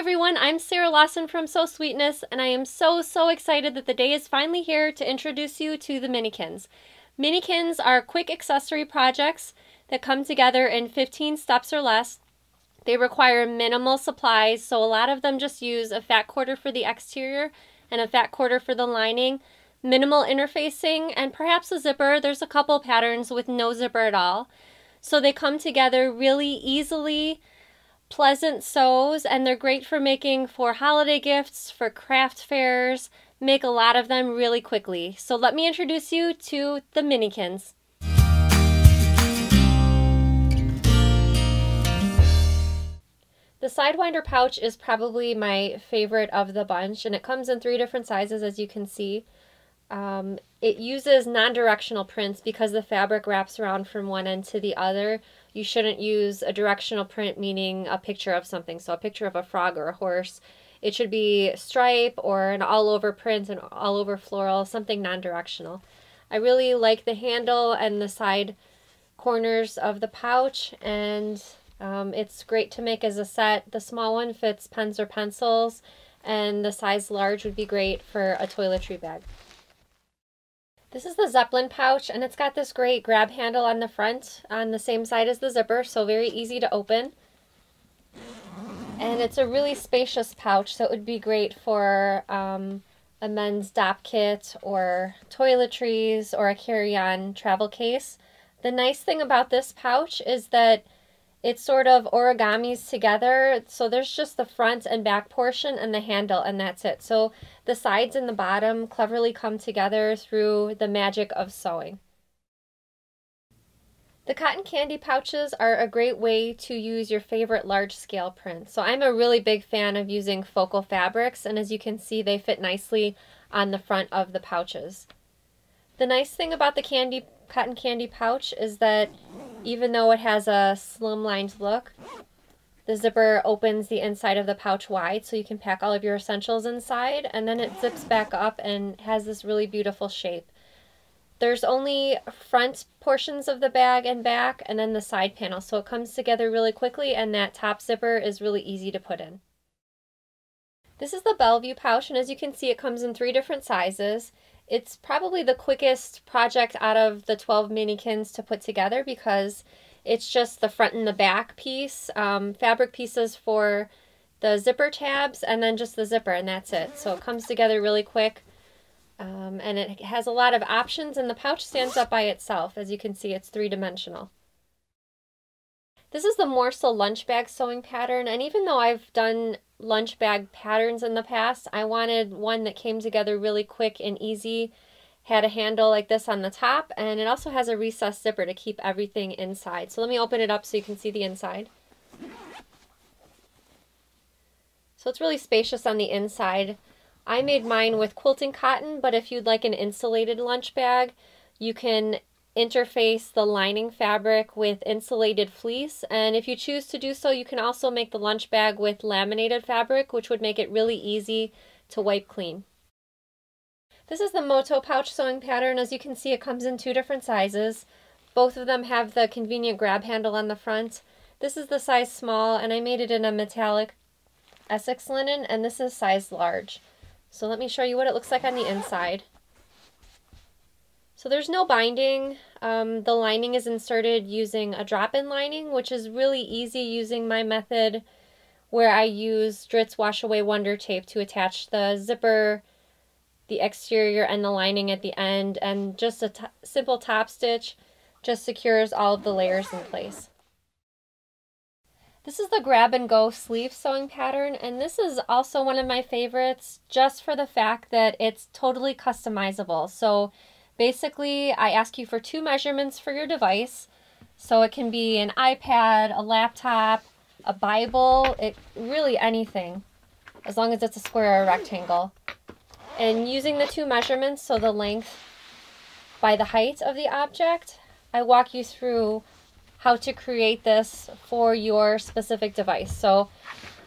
everyone, I'm Sara Lawson from Sew Sweetness, and I am so, so excited that the day is finally here to introduce you to the Minikins. Minikins are quick accessory projects that come together in 15 steps or less. They require minimal supplies, so a lot of them just use a fat quarter for the exterior and a fat quarter for the lining, minimal interfacing, and perhaps a zipper. There's a couple patterns with no zipper at all. So they come together really easily pleasant sews and they're great for making for holiday gifts, for craft fairs, make a lot of them really quickly. So let me introduce you to the Minikins. The Sidewinder pouch is probably my favorite of the bunch and it comes in three different sizes as you can see. Um, it uses non-directional prints because the fabric wraps around from one end to the other. You shouldn't use a directional print meaning a picture of something, so a picture of a frog or a horse. It should be stripe or an all over print, an all over floral, something non-directional. I really like the handle and the side corners of the pouch and um, it's great to make as a set. The small one fits pens or pencils and the size large would be great for a toiletry bag. This is the Zeppelin pouch and it's got this great grab handle on the front on the same side as the zipper, so very easy to open. And it's a really spacious pouch, so it would be great for um, a men's dopp kit or toiletries or a carry-on travel case. The nice thing about this pouch is that it's sort of origamis together. So there's just the front and back portion and the handle and that's it. So the sides and the bottom cleverly come together through the magic of sewing. The cotton candy pouches are a great way to use your favorite large scale prints. So I'm a really big fan of using focal fabrics and as you can see they fit nicely on the front of the pouches. The nice thing about the candy cotton candy pouch is that even though it has a slimlined look, the zipper opens the inside of the pouch wide so you can pack all of your essentials inside and then it zips back up and has this really beautiful shape. There's only front portions of the bag and back and then the side panel so it comes together really quickly and that top zipper is really easy to put in. This is the Bellevue pouch and as you can see it comes in three different sizes. It's probably the quickest project out of the 12 minikins to put together because it's just the front and the back piece, um, fabric pieces for the zipper tabs, and then just the zipper, and that's it. So it comes together really quick. Um, and it has a lot of options, and the pouch stands up by itself. As you can see, it's three-dimensional. This is the morsel lunch bag sewing pattern, and even though I've done lunch bag patterns in the past, I wanted one that came together really quick and easy, had a handle like this on the top, and it also has a recessed zipper to keep everything inside. So let me open it up so you can see the inside. So it's really spacious on the inside. I made mine with quilting cotton, but if you'd like an insulated lunch bag, you can interface the lining fabric with insulated fleece and if you choose to do so you can also make the lunch bag with laminated fabric which would make it really easy to wipe clean. This is the Moto pouch sewing pattern. As you can see it comes in two different sizes. Both of them have the convenient grab handle on the front. This is the size small and I made it in a metallic Essex linen and this is size large. So let me show you what it looks like on the inside. So there's no binding. Um, the lining is inserted using a drop-in lining, which is really easy using my method where I use Dritz Wash Away Wonder Tape to attach the zipper, the exterior, and the lining at the end. And just a simple top stitch just secures all of the layers in place. This is the grab and go sleeve sewing pattern and this is also one of my favorites just for the fact that it's totally customizable. So Basically, I ask you for two measurements for your device. So it can be an iPad, a laptop, a Bible, it really anything, as long as it's a square or a rectangle. And using the two measurements, so the length by the height of the object, I walk you through how to create this for your specific device. So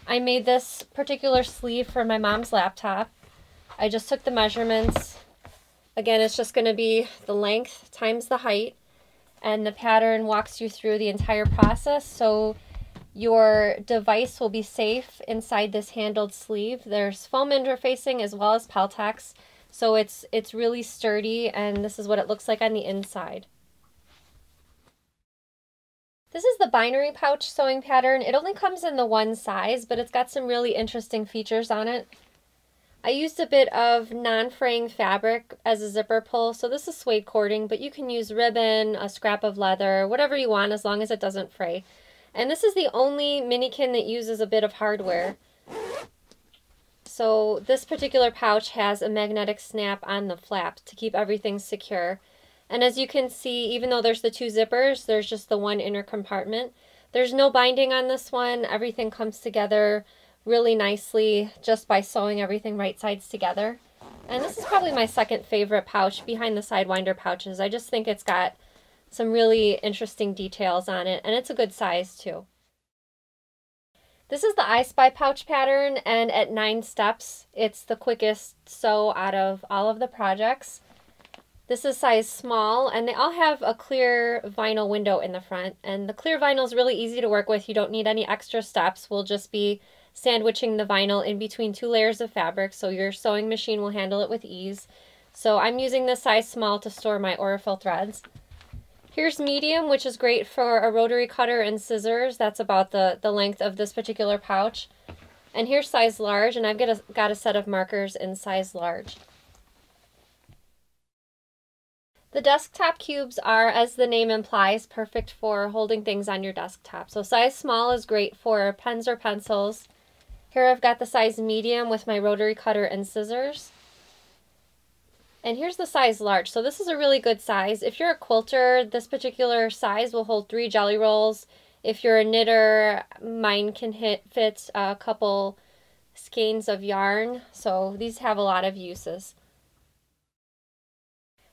I made this particular sleeve for my mom's laptop. I just took the measurements Again, it's just going to be the length times the height, and the pattern walks you through the entire process. So your device will be safe inside this handled sleeve. There's foam interfacing as well as Peltex, so it's it's really sturdy and this is what it looks like on the inside. This is the binary pouch sewing pattern. It only comes in the one size, but it's got some really interesting features on it. I used a bit of non-fraying fabric as a zipper pull, so this is suede cording, but you can use ribbon, a scrap of leather, whatever you want as long as it doesn't fray. And this is the only minikin that uses a bit of hardware. So this particular pouch has a magnetic snap on the flap to keep everything secure. And as you can see, even though there's the two zippers, there's just the one inner compartment. There's no binding on this one. Everything comes together really nicely just by sewing everything right sides together. And this is probably my second favorite pouch behind the Sidewinder pouches. I just think it's got some really interesting details on it, and it's a good size too. This is the I Spy pouch pattern, and at nine steps, it's the quickest sew out of all of the projects. This is size small, and they all have a clear vinyl window in the front, and the clear vinyl is really easy to work with. You don't need any extra steps. We'll just be sandwiching the vinyl in between two layers of fabric, so your sewing machine will handle it with ease. So I'm using this size small to store my Aurifil threads. Here's medium, which is great for a rotary cutter and scissors. That's about the, the length of this particular pouch. And here's size large, and I've got a, got a set of markers in size large. The desktop cubes are, as the name implies, perfect for holding things on your desktop. So size small is great for pens or pencils. Here I've got the size medium with my rotary cutter and scissors. And here's the size large. So this is a really good size. If you're a quilter, this particular size will hold three jelly rolls. If you're a knitter, mine can hit fit a couple skeins of yarn. So these have a lot of uses.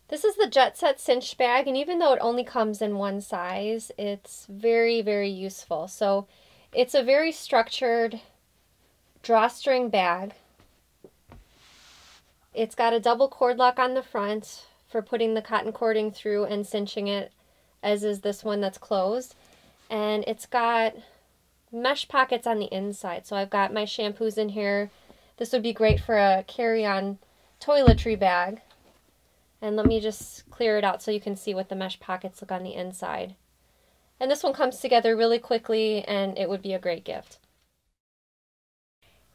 This is the Jet Set cinch bag, and even though it only comes in one size, it's very, very useful. So it's a very structured drawstring bag it's got a double cord lock on the front for putting the cotton cording through and cinching it, as is this one that's closed. And it's got mesh pockets on the inside. So I've got my shampoos in here. This would be great for a carry-on toiletry bag. And let me just clear it out so you can see what the mesh pockets look on the inside. And this one comes together really quickly and it would be a great gift.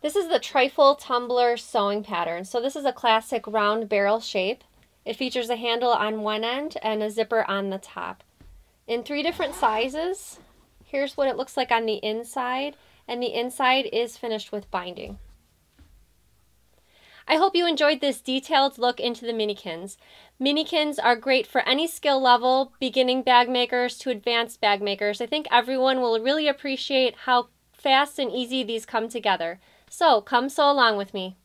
This is the trifle tumbler sewing pattern. So this is a classic round barrel shape. It features a handle on one end and a zipper on the top. In three different sizes, here's what it looks like on the inside, and the inside is finished with binding. I hope you enjoyed this detailed look into the minikins. Minikins are great for any skill level, beginning bag makers to advanced bag makers. I think everyone will really appreciate how fast and easy these come together. So come sew along with me.